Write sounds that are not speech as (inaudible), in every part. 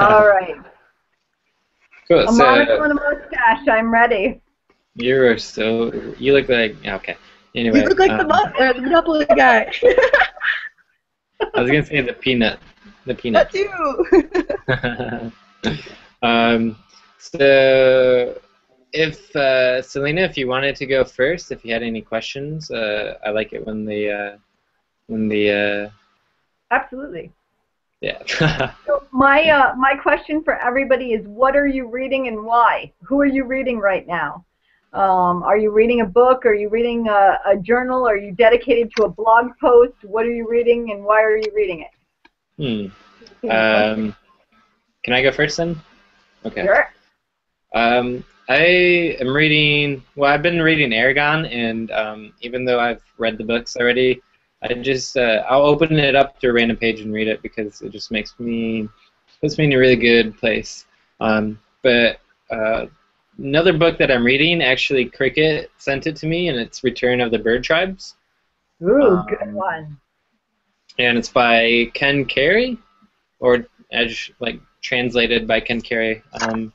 All (laughs) right. Cool. A so monocle and a mustache. I'm ready. you're so you look like okay. Anyway, You look like the, um, mo- uh, the Monopoly guy. (laughs) I was gonna say the peanut, the that peanut. too. (laughs) um, so if uh, Salina, if you wanted to go first, if you had any questions, uh, I like it when the uh, when the uh, Absolutely. Yeah. (laughs) So my uh, my question for everybody is, what are you reading and why? Who are you reading right now? Um, are you reading a book? Are you reading a, a journal? Are you dedicated to a blog post? What are you reading and why are you reading it? hmm. Um, can I go first then? Okay. Sure. Um, I am reading. Well, I've been reading Eragon, and um, even though I've read the books already, I just uh, I'll open it up to a random page and read it because it just makes me puts me in a really good place. Um, but uh, another book that I'm reading, actually, Cricket sent it to me, and it's Return of the Bird Tribes, Ooh, Um, good one. and it's by Ken Carey, or as like translated by Ken Carey. Um,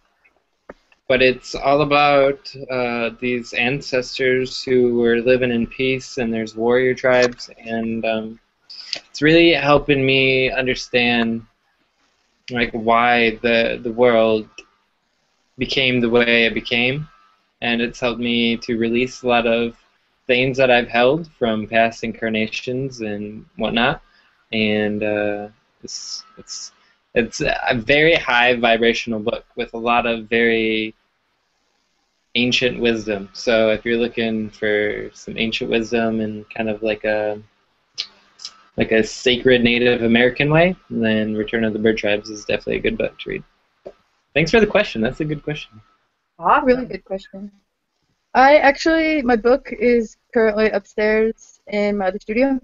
but it's all about uh, these ancestors who were living in peace, and there's warrior tribes, and um, it's really helping me understand like why the the world became the way it became, and it's helped me to release a lot of things that I've held from past incarnations and whatnot, and uh, it's it's it's a very high vibrational book with a lot of very ancient wisdom. So if you're looking for some ancient wisdom and kind of like a like a sacred Native American way, then Return of the Bird Tribes is definitely a good book to read. Thanks for the question. That's a good question. Ah, really good question. I actually, my book is currently upstairs in my other studio,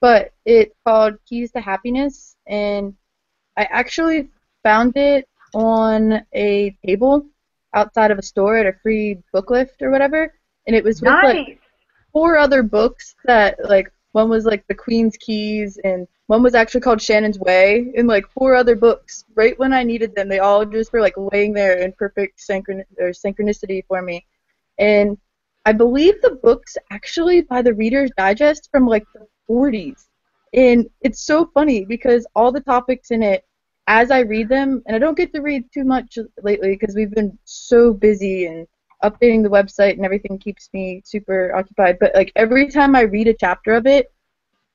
but it's called Keys to Happiness, and I actually found it on a table outside of a store at a free book lift or whatever, and it was with like four other books that like one was like the Queen's Keys and one was actually called Shannon's Way. And like four other books right when I needed them they all just were like laying there in perfect synchron or synchronicity for me. And I believe the book's actually by the Reader's Digest from like the 40s and it's so funny because all the topics in it as I read them and I don't get to read too much lately because we've been so busy and updating the website and everything keeps me super occupied. But like every time I read a chapter of it,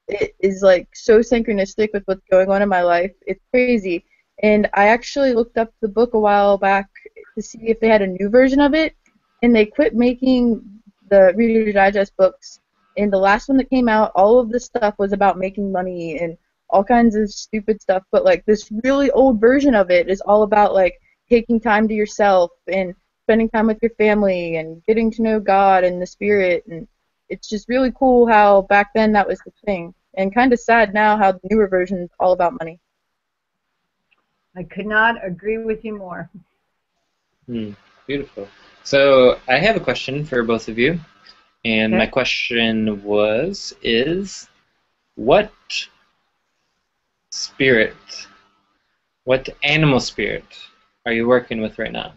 it is like so synchronistic with what's going on in my life. It's crazy. And I actually looked up the book a while back to see if they had a new version of it, and they quit making the Reader's Digest books. And the last one that came out, all of the stuff was about making money and all kinds of stupid stuff. But like this really old version of it is all about like taking time to yourself and spending time with your family and getting to know God and the Spirit. And it's just really cool how back then that was the thing. And kind of sad now how the newer version is all about money. I could not agree with you more. Hmm, beautiful. So I have a question for both of you, and Okay. my question was: Is what spirit, what animal spirit, are you working with right now?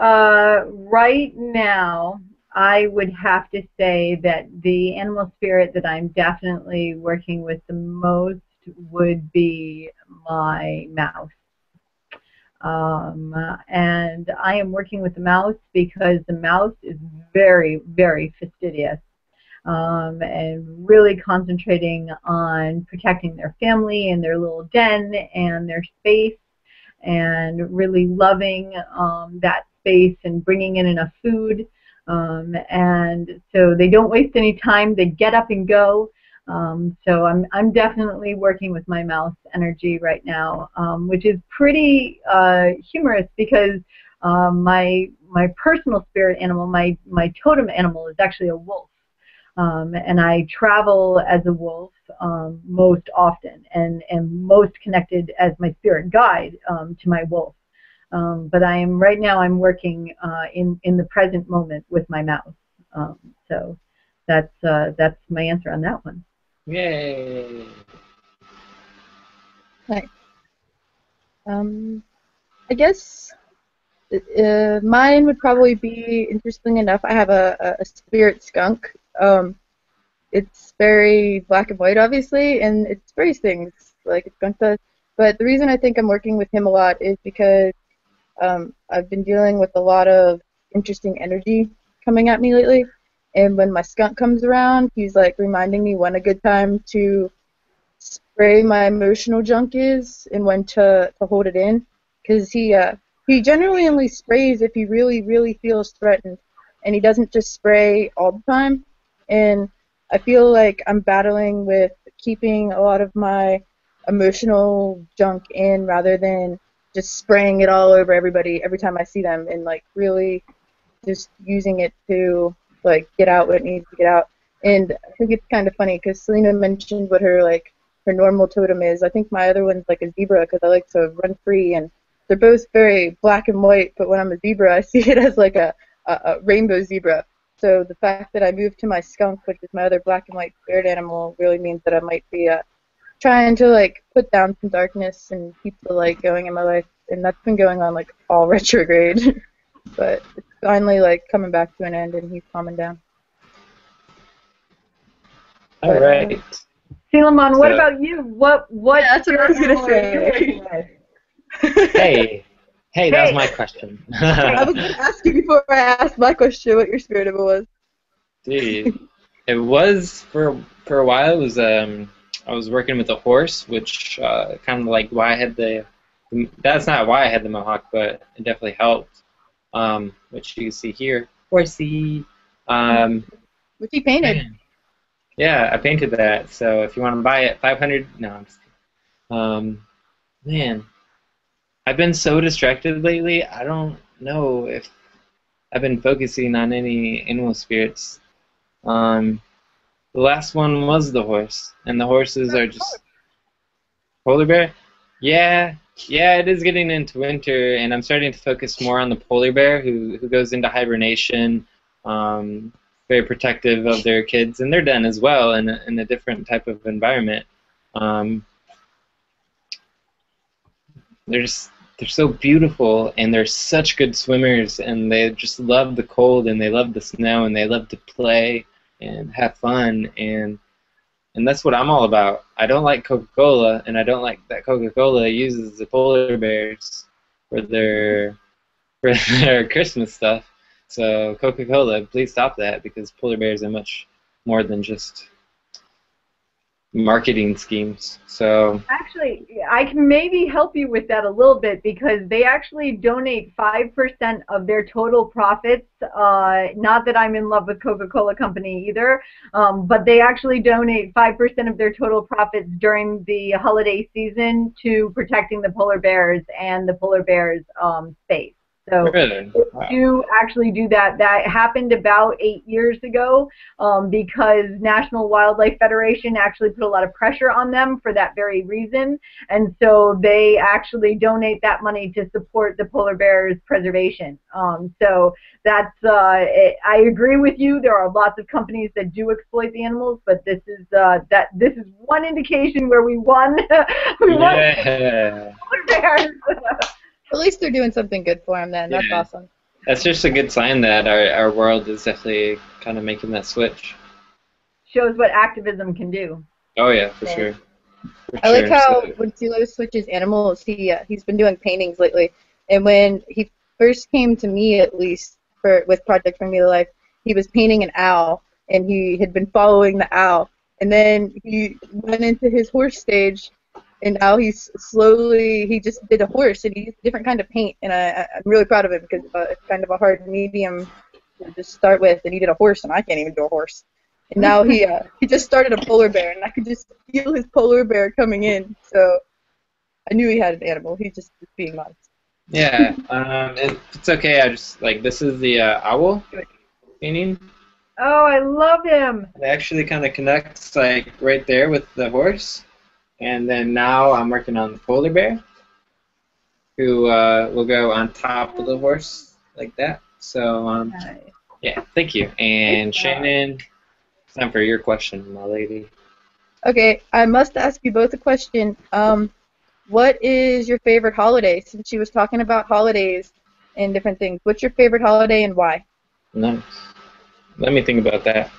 Uh, right now, I would have to say that the animal spirit that I'm definitely working with the most would be my mouse. Um, and I am working with the mouse because the mouse is very, very fastidious um, and really concentrating on protecting their family and their little den and their space and really loving um, that space and bringing in enough food. Um, and so they don't waste any time. They get up and go. Um, so I'm, I'm definitely working with my mouse energy right now, um, which is pretty uh, humorous because um, my my personal spirit animal, my my totem animal, is actually a wolf. Um, and I travel as a wolf um, most often, and am most connected as my spirit guide um, to my wolf. Um, but I am right now. I'm working uh, in in the present moment with my mouse. Um, so that's uh, that's my answer on that one. Yay! Nice. Um, I guess uh, mine would probably be interesting enough. I have a, a spirit skunk. Um, it's very black and white, obviously, and it sprays things like it's does. But the reason I think I'm working with him a lot is because um, I've been dealing with a lot of interesting energy coming at me lately. And when my skunk comes around, he's like reminding me when a good time to spray my emotional junk is and when to, to hold it in. Because he uh, he generally only sprays if he really really feels threatened, and he doesn't just spray all the time. And I feel like I'm battling with keeping a lot of my emotional junk in rather than just spraying it all over everybody every time I see them and like really just using it to like get out what needs to get out. And I think it's kind of funny because Salina mentioned what her like her normal totem is. I think my other one's like a zebra because I like to run free and they're both very black and white. But when I'm a zebra, I (laughs) see it as like a, a, a rainbow zebra. So the fact that I moved to my skunk, which is my other black and white spirit animal, really means that I might be uh, trying to like put down some darkness and keep the light going in my life. And that's been going on like all (laughs) retrograde. but it's finally like coming back to an end and he's calming down. All right. Philemon, what So- about you? What what? Yeah, that's what I was gonna animal are you say. Hey, hey, that was my question. (laughs) (laughs) I was gonna ask you before I asked my question what your spirit animal was. Dude, (laughs) it was for for a while. It was um, I was working with a horse, which uh, kind of like why I had the. That's not why I had the mohawk, but it definitely helped. Um, which you can see here, horsey. Um, Which he painted. yeah, I painted that. So if you want to buy it, five hundred. No, I'm just kidding. Um, man, I've been so distracted lately. I don't know if I've been focusing on any animal spirits. Um, the last one was the horse, and the horses are just polar bear. Yeah, yeah, it is getting into winter, and I'm starting to focus more on the polar bear, who who goes into hibernation. Um, very protective of their kids and their den as well in a, in a different type of environment. Um, just they're so beautiful and they're such good swimmers and they just love the cold and they love the snow and they love to play and have fun and and that's what I'm all about. I don't like Coca-Cola and I don't like that Coca-Cola uses the polar bears for their (laughs) for their Christmas stuff. So Coca-Cola, please stop that because polar bears are much more than just marketing schemes. So Actually, I can maybe help you with that a little bit because they actually donate 5% of their total profits. Uh, not that I'm in love with Coca-Cola Company either, um, but they actually donate 5% of their total profits during the holiday season to protecting the polar bears and the polar bears um, space. So really, wow. do actually do that. That happened about eight years ago um, because National Wildlife Federation actually put a lot of pressure on them for that very reason, and so they actually donate that money to support the polar bears preservation. Um, so that's uh, it, I agree with you. There are lots of companies that do exploit the animals, but this is uh, that this is one indication where we won. (laughs) we won yeah. (laughs) (laughs) polar bears. At least they're doing something good for him then. That's Yeah. awesome. That's just a good sign that our, our world is definitely kind of making that switch. Shows what activism can do. Oh yeah, for Yeah. sure. For I like sure. how So- when Tilo switches animals, he uh, he's been doing paintings lately. And when he first came to me, at least for with Project Bring Me to Life, he was painting an owl, and he had been following the owl. And then he went into his horse stage, and now he's slowly he just did a horse, and he used a different kind of paint. And I, I- I'm really proud of him because uh, it's kind of a hard medium to just start with, and he did a horse, and I can't even do a horse. And now he uh, (laughs) he just started a polar bear, and I could just feel his polar bear coming in. So I knew he had an animal. He just being modest. Yeah, um, it's okay. I just like this is the uh, owl painting. Oh, I love him. It actually kind of connects like right there with the horse, and then now I'm working on the polar bear, who uh, will go on top of the horse like that. So um, yeah, thank you. And Good. Shannon, it's time for your question, my lady. Okay, I must ask you both a question. Um, what is your favorite holiday? Since she was talking about holidays and different things, what's your favorite holiday and why? Nice. Let me think about that.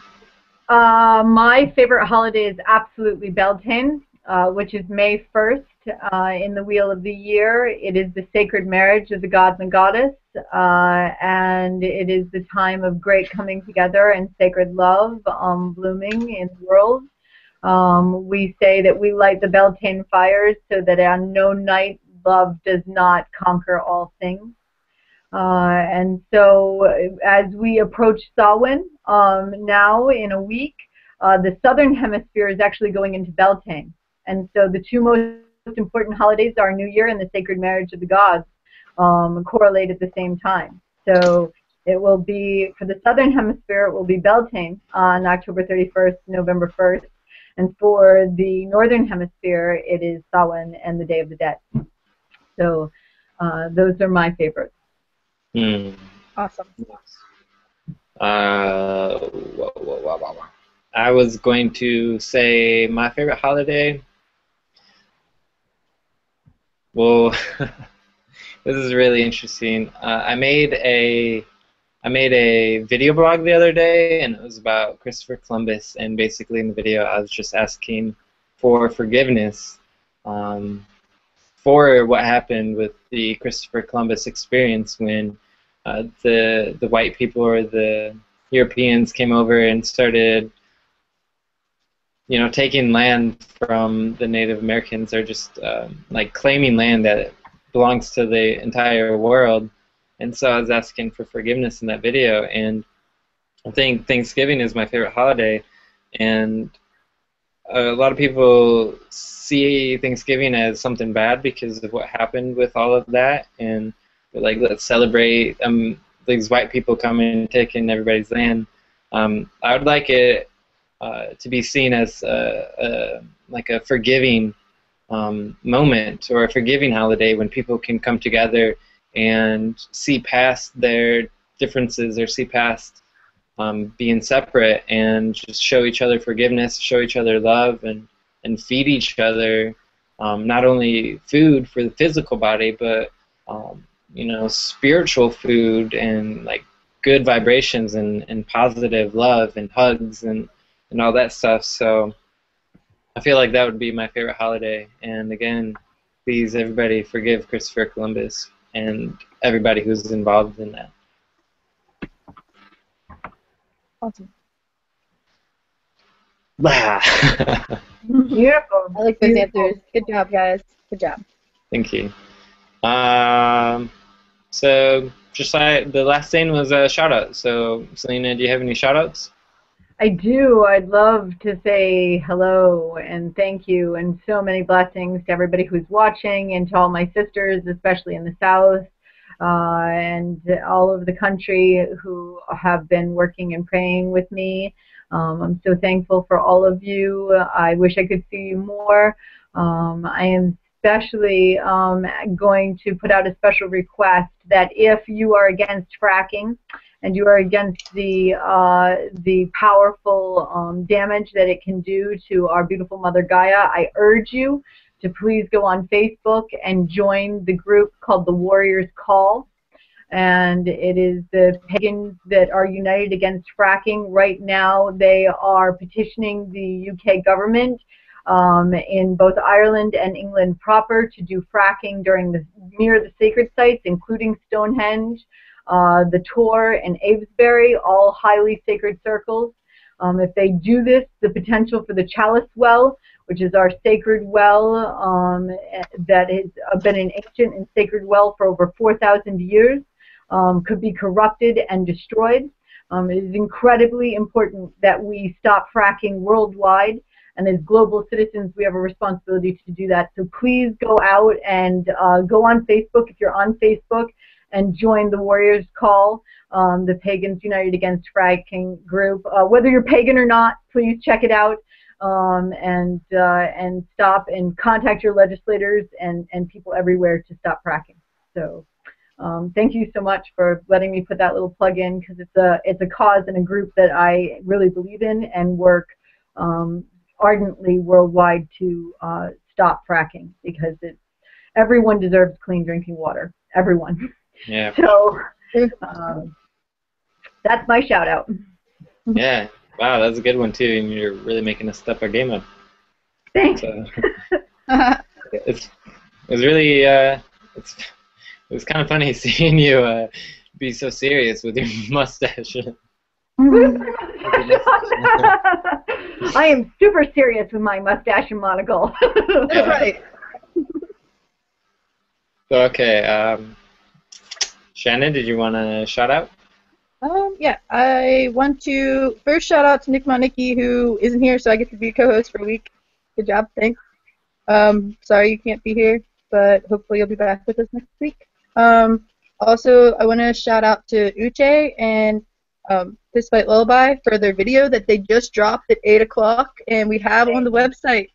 Uh, my favorite holiday is absolutely Beltane, uh, which is May 1st uh, in the Wheel of the Year. It is the sacred marriage of the gods and goddess, uh, and it is the time of great coming together and sacred love um, blooming in the world. Um, we say that we light the Beltane fires so that on no night love does not conquer all things. Uh, and so as we approach Samhain um, now in a week, uh, the southern hemisphere is actually going into Beltane. And so the two most important holidays are New Year and the sacred marriage of the gods um, correlate at the same time. So it will be, for the southern hemisphere, it will be Beltane on October 31st, November 1st. And for the northern hemisphere, it is Samhain and the Day of the Dead. So uh, those are my favorites. Hmm. Awesome. Uh, whoa, whoa, whoa, whoa, whoa. I was going to say my favorite holiday. Well, (laughs) this is really interesting. Uh, I made a I made a video blog the other day, and it was about Christopher Columbus. And basically, in the video, I was just asking for forgiveness um, for what happened with the Christopher Columbus experience when uh, the the white people or the Europeans came over and started, you know, taking land from the Native Americans or just um, like claiming land that belongs to the entire world. And so I was asking for forgiveness in that video, and I think Thanksgiving is my favorite holiday, and a lot of people see Thanksgiving as something bad because of what happened with all of that, and like let's celebrate um, these white people coming and taking everybody's land. Um, I would like it uh, to be seen as a, a, like a forgiving um, moment or a forgiving holiday when people can come together and see past their differences or see past um, being separate and just show each other forgiveness, show each other love, and and feed each other um, not only food for the physical body, but um, you know spiritual food and like good vibrations and, and positive love and hugs and, and all that stuff. So I feel like that would be my favorite holiday. And again, please everybody forgive Christopher Columbus and everybody who's involved in that. Awesome. (laughs) Beautiful. I like those Beautiful. answers. Good job, guys. Good job. Thank you. Um, so just like the last thing was a shout out. So Salina, do you have any shout outs? I do. I'd love to say hello and thank you and so many blessings to everybody who's watching and to all my sisters, especially in the South uh, and all over the country who have been working and praying with me. Um, I'm so thankful for all of you. I wish I could see you more. Um, I am especially um, going to put out a special request that if you are against fracking, and you are against the uh, the powerful um, damage that it can do to our beautiful Mother Gaia, I urge you to please go on Facebook and join the group called the Warriors Call. And it is the pagans that are united against fracking. Right now, they are petitioning the UK government um, in both Ireland and England proper to do fracking during the near the sacred sites, including Stonehenge uh, the Tor and Avebury, all highly sacred circles. Um, if they do this, the potential for the Chalice Well, which is our sacred well um, that has been an ancient and sacred well for over 4,000 years, um, could be corrupted and destroyed. Um, it is incredibly important that we stop fracking worldwide, and as global citizens, we have a responsibility to do that. So please go out and uh, go on Facebook if you're on Facebook and join the Warriors Call, um, the Pagans United Against Fracking group. Uh, whether you're pagan or not, please check it out um, and uh, and stop and contact your legislators and, and people everywhere to stop fracking. So. Um, thank you so much for letting me put that little plug in because it's a it's a cause and a group that I really believe in and work um, ardently worldwide to uh, stop fracking because it's everyone deserves clean drinking water. Everyone. (laughs) Yeah. So um, that's my shout out. (laughs) Yeah. Wow, that's a good one too, and you're really making us step our game up. Thanks. So (laughs) it's it's really uh, it's it was kind of funny (laughs) seeing you uh, be so serious with your mustache. I am super serious with my mustache and monocle. That's right. So okay, um, Shannon, did you want to shout out? Um, yeah, I want to first shout out to Nick Monicki, who isn't here, so I get to be co-host for a week. Good job, thanks. Um, sorry you can't be here, but hopefully you'll be back with us next week. Um, also, I want to shout out to Uche and um, Fistfight Lullaby for their video that they just dropped at 8 o'clock, and we have on the website,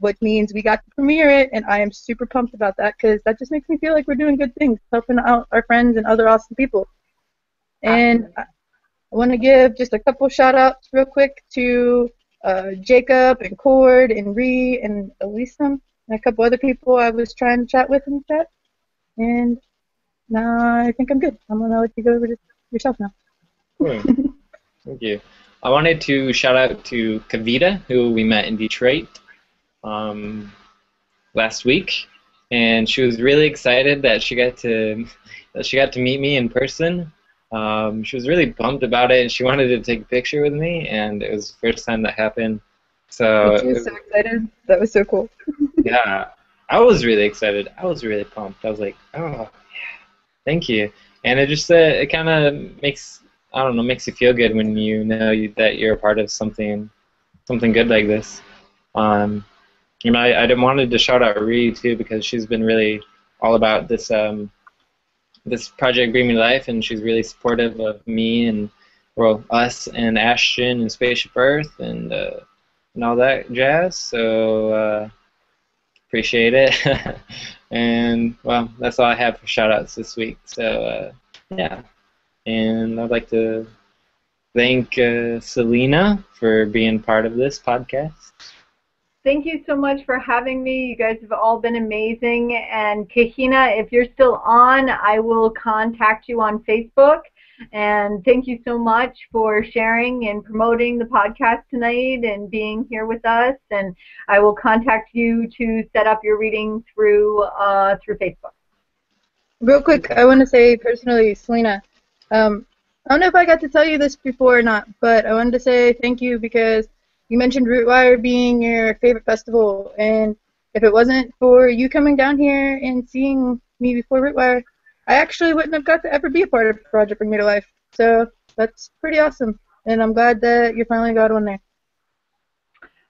which means we got to premiere it, and I am super pumped about that because that just makes me feel like we're doing good things, helping out our friends and other awesome people. And I, I want to give just a couple shout outs real quick to uh, Jacob and Cord and Ree and Elisa and a couple other people I was trying to chat with in the chat. And now I think I'm good. I'm going to let you go over to yourself now. Cool. (laughs) Thank you. I wanted to shout out to Kavita, who we met in Detroit um, last week, and she was really excited that she got to (laughs) that she got to meet me in person. Um, she was really pumped about it, and she (laughs) wanted to take a picture with me, and it was the first time that happened. So she was so excited. That was so cool. (laughs) yeah, I was really excited. I was really pumped. I was like, oh, yeah, thank you. And it just uh, it kind of makes I don't know makes you feel good when you know you, that you're a part of something something good like this. Um, know, I, I wanted to shout out Ree too because she's been really all about this um, this project Bring Me Life, and she's really supportive of me and well us and Ashton and Spaceship Earth and uh, and all that jazz. So uh, appreciate it. (laughs) and well, that's all I have for shout outs this week. So uh, yeah, and I'd like to thank uh, Salina for being part of this podcast. Thank you so much for having me. You guys have all been amazing. And Kahina, if you're still on, I will contact you on Facebook. And thank you so much for sharing and promoting the podcast tonight and being here with us. And I will contact you to set up your reading through uh, through Facebook. Real quick, I want to say personally, Salina, um, I don't know if I got to tell you this before or not, but I wanted to say thank you because you mentioned Rootwire being your favorite festival, and if it wasn't for you coming down here and seeing me before Rootwire, I actually wouldn't have got to ever be a part of Project Bring Me to Life. So that's pretty awesome, and I'm glad that you finally got one there.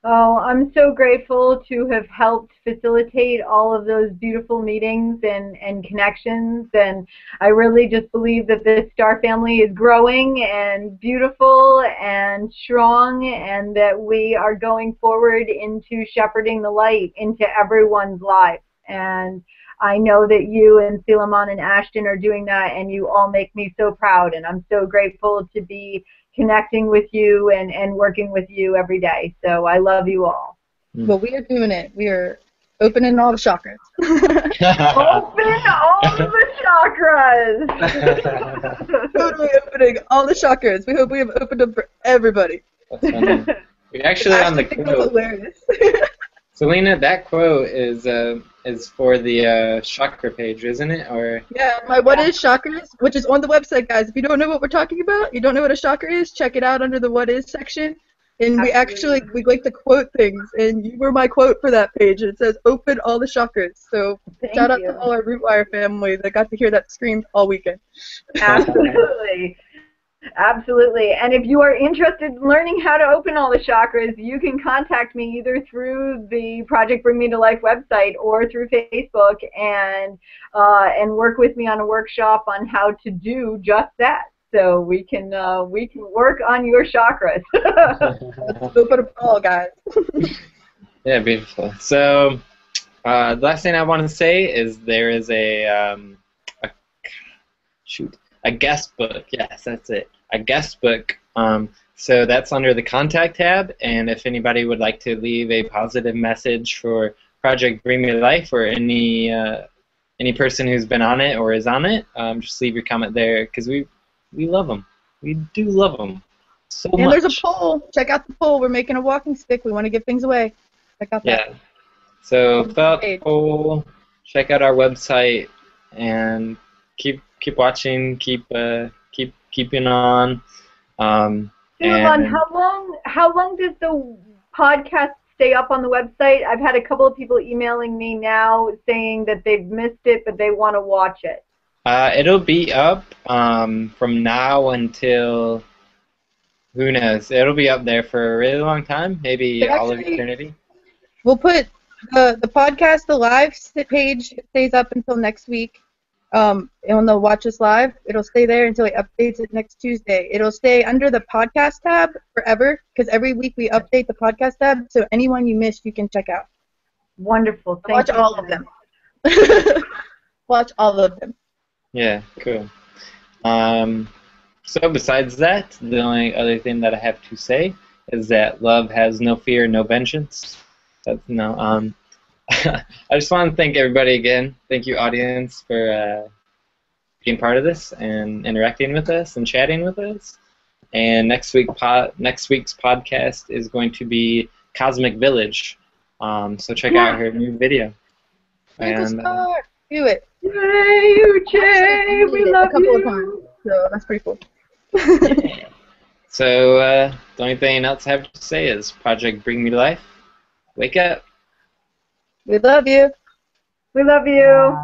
Oh, I'm so grateful to have helped facilitate all of those beautiful meetings and, and connections. And I really just believe that this star family is growing and beautiful and strong, and that we are going forward into shepherding the light into everyone's life. And I know that you and Philemon and Ashton are doing that, and you all make me so proud. And I'm so grateful to be connecting with you and, and working with you every day. So I love you all. Well, we are doing it. We are opening all the chakras. (laughs) Open all the chakras. (laughs) totally opening all the chakras. We hope we have opened them for everybody. That's funny. We actually on the Actually, think that's quote. (laughs) Salina, that quote is uh, is for the uh, chakra page, isn't it? Or Yeah, my what is chakras, which is on the website, guys. If you don't know what we're talking about, you don't know what a chakra is, check it out under the what is section. And we actually we like to quote things, and you were my quote for that page. It says "Open all the chakras." So Thank shout out you. to all our Rootwire family that got to hear that screamed all weekend. Absolutely. (laughs) Absolutely. And if you are interested in learning how to open all the chakras, you can contact me either through the Project Bring Me to Life website or through Facebook and uh, and work with me on a workshop on how to do just that. So we can uh, we can work on your chakras. Let's open them all, guys. (laughs) yeah, beautiful. So uh, the last thing I want to say is there is a, um, a shoot a guest book. Yes, that's it. A guest book. Um, so that's under the contact tab, and if anybody would like to leave a positive message for Project Bring Me Life or any uh, any person who's been on it or is on it, um, just leave your comment there because we we love them. We do love them so And much. there's a poll. Check out the poll. We're making a walking stick. We want to give things away. Check out that. Yeah. So fill out the poll, check out our website, and keep keep watching, keep uh, keep keeping on. Um, Siobhan, and- how long how long does the podcast stay up on the website? I've had a couple of people emailing me now saying that they've missed it but they want to watch it. Uh, it'll be up um, from now until who knows. It'll be up there for a really long time, maybe It all of eternity. We'll put the the podcast, the live page stays up until next week. Um, and on the Watch Us Live, it'll stay there until it updates it next Tuesday. It'll stay under the podcast tab forever because every week we update the podcast tab. So anyone you missed, you can check out. Wonderful. Thank Watch you. all of them. (laughs) Watch all of them. Yeah, cool. Um, so besides that, the only other thing that I have to say is that love has no fear, no vengeance. That's no. Um, (laughs) I just want to thank everybody again. Thank you, audience, for uh, being part of this and interacting with us and chatting with us. And next week, po- next week's podcast is going to be Cosmic Village. Um, so check out her new video. And, uh. Do it. Yay, you Jay, we love a couple you. of times, so that's pretty cool. (laughs) So uh, the only thing else I have to say is Project Bring Me to Life. Wake up. We love you. We love you.